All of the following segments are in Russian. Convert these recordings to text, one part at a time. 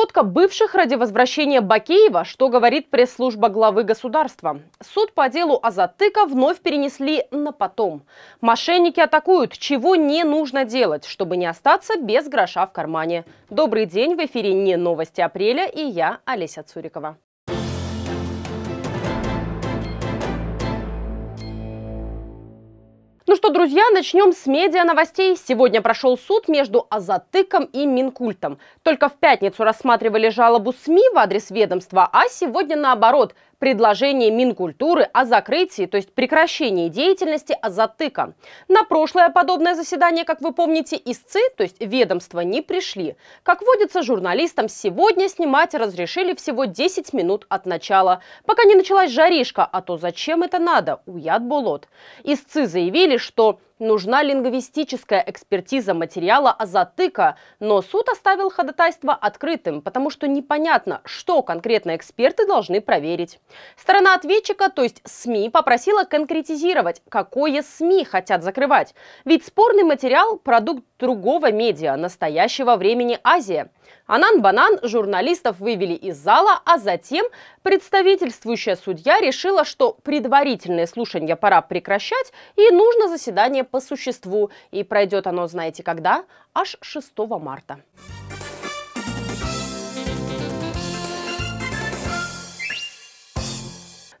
Находка бывших ради возвращения Бакеева, что говорит пресс-служба главы государства. Суд по делу Азатыка вновь перенесли на потом. Мошенники атакуют, чего не нужно делать, чтобы не остаться без гроша в кармане. Добрый день, в эфире «Не новости апреля» и я, Олеся Цурикова. Ну что, друзья, начнем с медиа новостей. Сегодня прошел суд между Азатыком и Минкультом. Только в пятницу рассматривали жалобу СМИ в адрес ведомства, а сегодня наоборот – предложение Минкультуры о закрытии, то есть прекращении деятельности Азатыка. На прошлое подобное заседание, как вы помните, истцы, то есть ведомства, не пришли. Как водится, журналистам сегодня снимать разрешили всего 10 минут от начала, пока не началась жаришка, а то зачем это надо, уят болот. Истцы заявили, что нужна лингвистическая экспертиза материала Азатыка, но суд оставил ходатайство открытым, потому что непонятно, что конкретно эксперты должны проверить. Сторона ответчика, то есть СМИ, попросила конкретизировать, какое СМИ хотят закрывать. Ведь спорный материал – продукт другого медиа, настоящего времени Азия. Анан-банан журналистов вывели из зала, а затем представительствующая судья решила, что предварительные слушания пора прекращать и нужно заседание по существу. И пройдет оно, знаете когда? Аж 6 марта.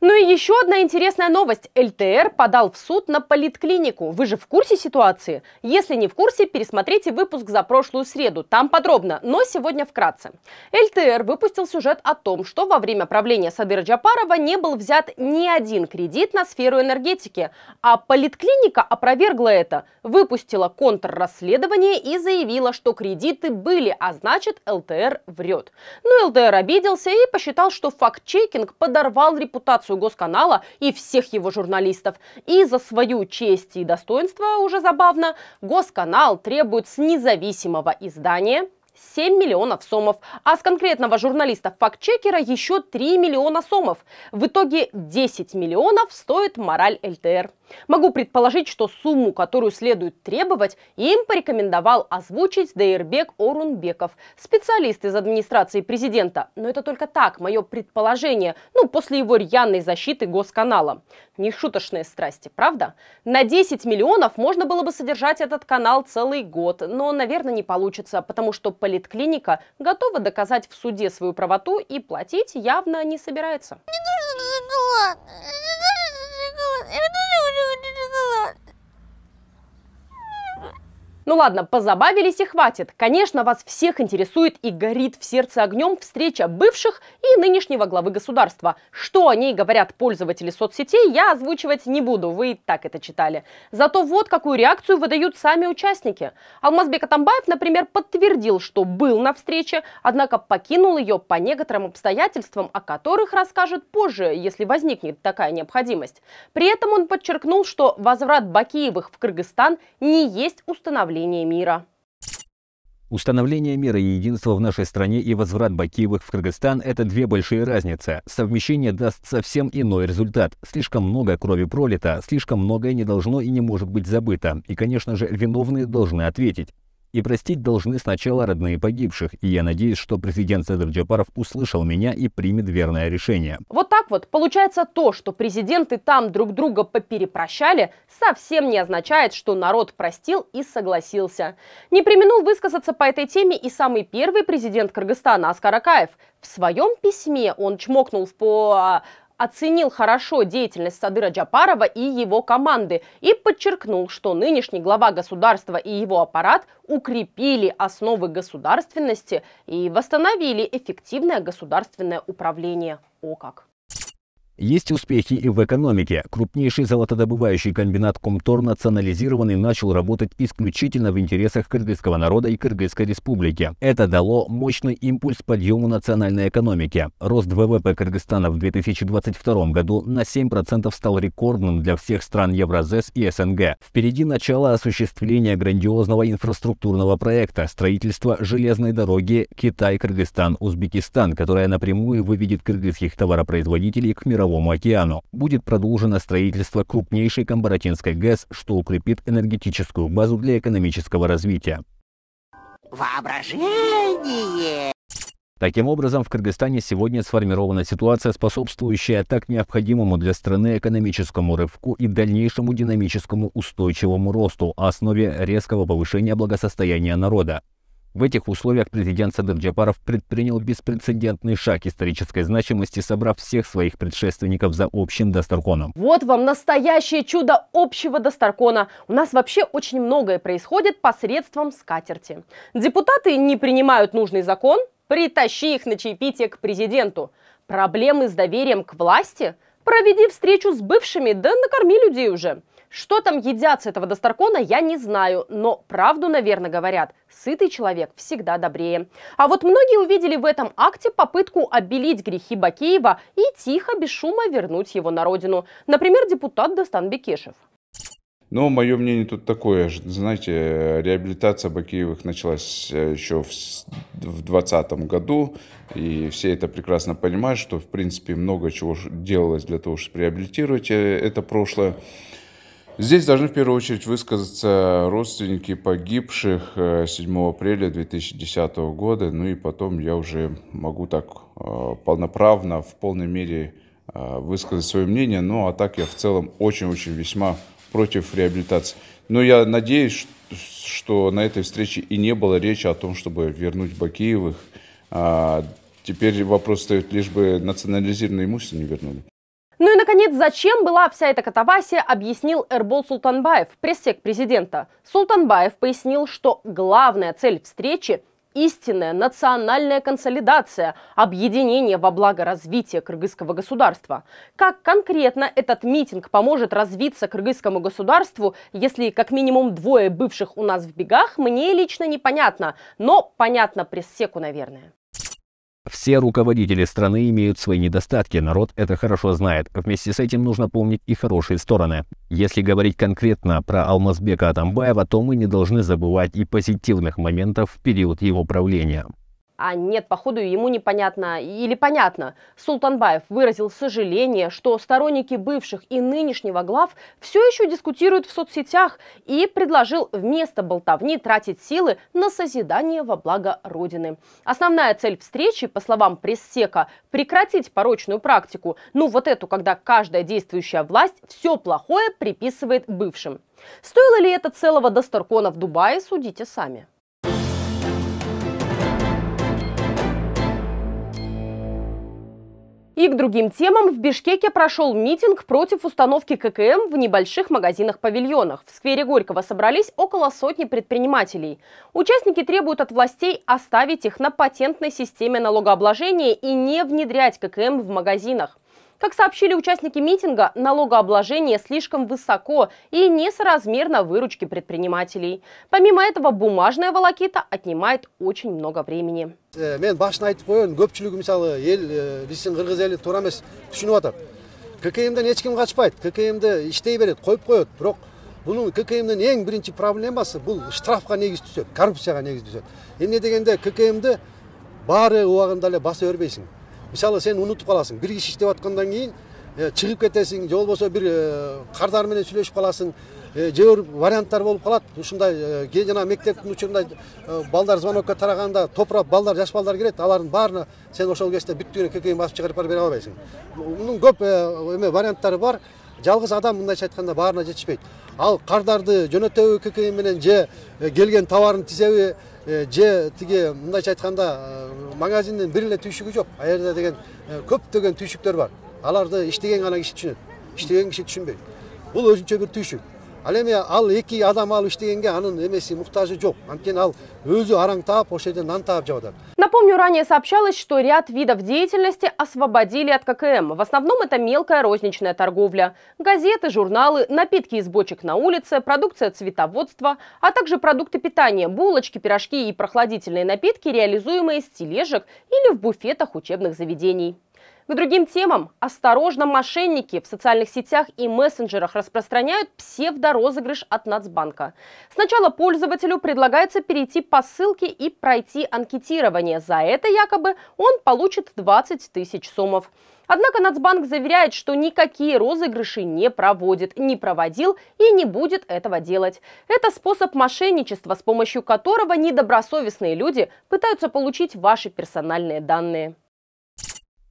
Ну и еще одна интересная новость. ЛТР подал в суд на политклинику. Вы же в курсе ситуации? Если не в курсе, пересмотрите выпуск за прошлую среду. Там подробно, но сегодня вкратце. ЛТР выпустил сюжет о том, что во время правления Садыра Джапарова не был взят ни один кредит на сферу энергетики. А политклиника опровергла это, выпустила контррасследование и заявила, что кредиты были, а значит ЛТР врет. Ну ЛТР обиделся и посчитал, что факт-чекинг подорвал репутацию репутацию Госканала и всех его журналистов. И за свою честь и достоинство, уже забавно, Госканал требует с независимого издания 7 миллионов сомов, а с конкретного журналиста фактчекера еще 3 миллиона сомов. В итоге 10 миллионов стоит мораль ЛТР. Могу предположить, что сумму, которую следует требовать, им порекомендовал озвучить Дейрбек Орунбеков, специалист из администрации президента. Но это только так, мое предположение, ну, после его рьяной защиты госканала. Не шуточные страсти, правда? На 10 миллионов можно было бы содержать этот канал целый год, но, наверное, не получится, потому что поликлиника готова доказать в суде свою правоту и платить явно не собирается. Не нужно шоколад! Не нужно шоколад! Ну ладно, позабавились и хватит. Конечно, вас всех интересует и горит в сердце огнем встреча бывших и нынешнего главы государства. Что о ней говорят пользователи соцсетей, я озвучивать не буду, вы и так это читали. Зато вот какую реакцию выдают сами участники. Алмазбек Атамбаев, например, подтвердил, что был на встрече, однако покинул ее по некоторым обстоятельствам, о которых расскажет позже, если возникнет такая необходимость. При этом он подчеркнул, что возврат Бакиевых в Кыргызстан не есть установление установления мира. Установление мира и единства в нашей стране и возврат Бакиевых в Кыргызстан – это две большие разницы. Совмещение даст совсем иной результат. Слишком много крови пролито, слишком многое не должно и не может быть забыто. И, конечно же, виновные должны ответить. И простить должны сначала родные погибших, и я надеюсь, что президент Садыр Джапаров услышал меня и примет верное решение. Вот так вот. Получается то, что президенты там друг друга поперепрощали, совсем не означает, что народ простил и согласился. Не применул высказаться по этой теме и самый первый президент Кыргызстана Аскар Акаев. В своем письме он чмокнул в по оценил хорошо деятельность Садыра Джапарова и его команды и подчеркнул, что нынешний глава государства и его аппарат укрепили основы государственности и восстановили эффективное государственное управление. О как! Есть успехи и в экономике. Крупнейший золотодобывающий комбинат Комтор национализированный начал работать исключительно в интересах кыргызского народа и Кыргызской республики. Это дало мощный импульс подъему национальной экономики. Рост ВВП Кыргызстана в 2022 году на 7% стал рекордным для всех стран Евразес и СНГ. Впереди начало осуществления грандиозного инфраструктурного проекта строительства железной дороги Китай-Кыргызстан-Узбекистан, которая напрямую выведет кыргызских товаропроизводителей к мировому Мировому океану. Будет продолжено строительство крупнейшей Камбаратинской ГЭС, что укрепит энергетическую базу для экономического развития. Воображение! Таким образом, в Кыргызстане сегодня сформирована ситуация, способствующая так необходимому для страны экономическому рывку и дальнейшему динамическому устойчивому росту, основе резкого повышения благосостояния народа. В этих условиях президент Садыр Джапаров предпринял беспрецедентный шаг исторической значимости, собрав всех своих предшественников за общим Дастарконом. Вот вам настоящее чудо общего Дастаркона. У нас вообще очень многое происходит посредством скатерти. Депутаты не принимают нужный закон, Притащи их на чаепитие к президенту. Проблемы с доверием к власти? Проведи встречу с бывшими, да накорми людей уже. Что там едят с этого Достаркона, я не знаю, но правду, наверное, говорят. Сытый человек всегда добрее. А вот многие увидели в этом акте попытку обелить грехи Бакеева и тихо, без шума вернуть его на родину. Например, депутат Достан Бекешев. Но мое мнение тут такое, знаете, реабилитация Бакиевых началась э, еще в 2020 году, и все это прекрасно понимают, что в принципе много чего делалось для того, чтобы реабилитировать э, это прошлое. Здесь должны в первую очередь высказаться родственники погибших 7 э, апреля 2010 года, ну и потом я уже могу так полноправно, в полной мере высказать свое мнение, ну а так я в целом очень-очень весьма против реабилитации. Но я надеюсь, что на этой встрече и не было речи о том, чтобы вернуть Бакиевых. А теперь вопрос стоит, лишь бы национализированное имущество не вернули. Ну и, наконец, зачем была вся эта катавасия, объяснил Эрбол Султанбаев, пресс-сек президента. Султанбаев пояснил, что главная цель встречи истинная национальная консолидация, объединение во благо развития кыргызского государства. Как конкретно этот митинг поможет развиться кыргызскому государству, если как минимум двое бывших у нас в бегах, мне лично непонятно, но понятно пресс-секу, наверное. Все руководители страны имеют свои недостатки, народ это хорошо знает. Вместе с этим нужно помнить и хорошие стороны. Если говорить конкретно про Алмазбека Атамбаева, то мы не должны забывать и позитивных моментов в период его правления. А нет, походу, ему непонятно или понятно. Султанбаев выразил сожаление, что сторонники бывших и нынешнего глав все еще дискутируют в соцсетях и предложил вместо болтовни тратить силы на созидание во благо Родины. Основная цель встречи, по словам пресс-сека, прекратить порочную практику. Ну вот эту, когда каждая действующая власть все плохое приписывает бывшим. Стоило ли это целого Достаркона в Дубае, судите сами. И к другим темам в Бишкеке прошел митинг против установки ККМ в небольших магазинах-павильонах. В сквере Горького собрались около сотни предпринимателей. Участники требуют от властей оставить их на патентной системе налогообложения и не внедрять ККМ в магазинах. Как сообщили участники митинга, налогообложение слишком высоко и несоразмерно выручки предпринимателей. Помимо этого, бумажная волокита отнимает очень много времени. Э, мен башын айтып коеюн көпчүлүгү мисалы эл э, биздин кыргыз эли туура эмес түшүнүп атат ккмден эч ким качпайт ккмди иштей берет коюп коет бирок бунун ккмдин эң биринчи проблемасы бул штрафка негиз түзөт коррупцияга негиз түзөт эмне дегенде ккмди баары убагында эле баса бербейсиң мисалы сен унутуп каласың бир киши иштеп аткандан кийин чыгып кетесиң же болбосо бир кардар менен сүйлөшүп каласың же бир варианттар болуп калат ушундай кээ жанагы мектептин учурунда балдар звонокко тараганда топурап балдар жаш балдар кирет алардын баарына сен ошол кезде бүттүгүнө ккм басып чыгарып барып бере албайсың мунун көп эме варианттары бар. Жалгыз адам мындайча айтканда баарына жетишпейт ал кардарды жөнөтөбү ккм менен же келген товарын тизеби же тиги мындайча айтканда магазиндин бир эле түйшүгү жок ал жерде деген көптөгөн түйшүктөр бар. Аларды иштеген гана киши түшүнөт иштеген киши түшүнбөйт бул өзүнчө бир түйшүк ал эми ал эки адам алып иштегенге анын эмеси муктажы жок анткени ал өзү араң таап ошол жерден нан таап жеп атат напомню ранее сообщалось что ряд видов деятельности освободили от ккм в основном это мелкая розничная торговля. Газеты журналы напитки из бочек на улице продукция цветоводства а также продукты питания булочки пирожки и прохладительные напитки реализуемые с тележек или в буфетах учебных заведений К другим темам. Осторожно, мошенники в социальных сетях и мессенджерах распространяют псевдорозыгрыш от Нацбанка. Сначала пользователю предлагается перейти по ссылке и пройти анкетирование. За это якобы он получит 20 тысяч сомов. Однако Нацбанк заверяет, что никакие розыгрыши не проводит, не проводил и не будет этого делать. Это способ мошенничества, с помощью которого недобросовестные люди пытаются получить ваши персональные данные.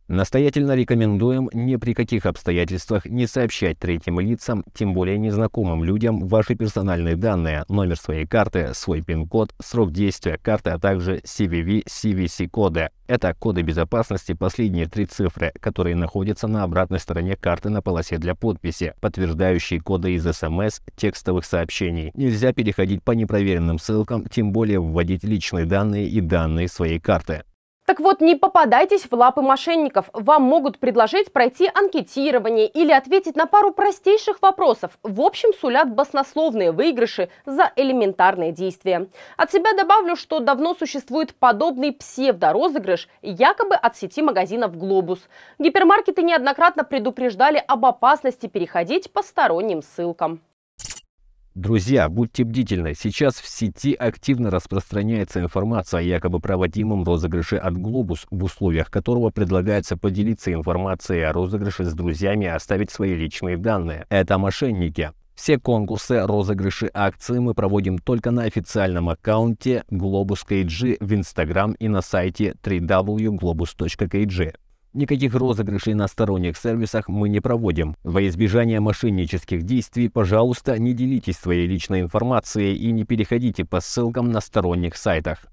Настоятельно рекомендуем ни при каких обстоятельствах не сообщать третьим лицам, тем более незнакомым людям, ваши персональные данные, номер своей карты, свой пин-код, срок действия карты, а также CVV, CVC-коды. Это коды безопасности, последние три цифры, которые находятся на обратной стороне карты на полосе для подписи, подтверждающие коды из СМС, текстовых сообщений. Нельзя переходить по непроверенным ссылкам, тем более вводить личные данные и данные своей карты. Так вот, не попадайтесь в лапы мошенников. Вам могут предложить пройти анкетирование или ответить на пару простейших вопросов. В общем, сулят баснословные выигрыши за элементарные действия. От себя добавлю, что давно существует подобный псевдорозыгрыш, якобы от сети магазинов «Глобус». Гипермаркеты неоднократно предупреждали об опасности переходить по сторонним ссылкам. Друзья, будьте бдительны. Сейчас в сети активно распространяется информация о якобы проводимом розыгрыше от Глобус, в условиях которого предлагается поделиться информацией о розыгрыше с друзьями и оставить свои личные данные. Это мошенники. Все конкурсы, розыгрыши, акции мы проводим только на официальном аккаунте Globus KG в Instagram и на сайте www.globus.kg. Никаких розыгрышей на сторонних сервисах мы не проводим. Во избежание мошеннических действий, пожалуйста, не делитесь своей личной информацией и не переходите по ссылкам на сторонних сайтах.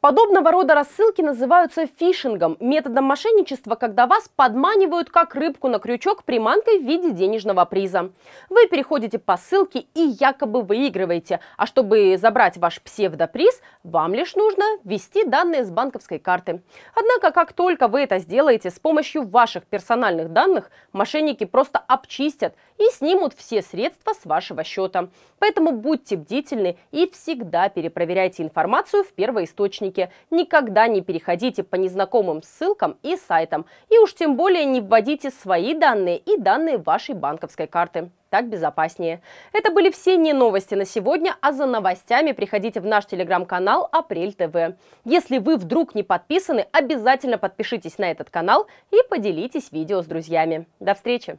Подобного рода рассылки называются фишингом, методом мошенничества, когда вас подманивают как рыбку на крючок приманкой в виде денежного приза. Вы переходите по ссылке и якобы выигрываете, а чтобы забрать ваш псевдоприз, вам лишь нужно ввести данные с банковской карты. Однако, как только вы это сделаете, с помощью ваших персональных данных мошенники просто обчистят и снимут все средства с вашего счета. Поэтому будьте бдительны и всегда перепроверяйте информацию в первоисточнике ссылки. Никогда не переходите по незнакомым ссылкам и сайтам. И уж тем более не вводите свои данные и данные вашей банковской карты. Так безопаснее. Это были все не новости на сегодня, а за новостями приходите в наш телеграм-канал Апрель ТВ. Если вы вдруг не подписаны, обязательно подпишитесь на этот канал и поделитесь видео с друзьями. До встречи!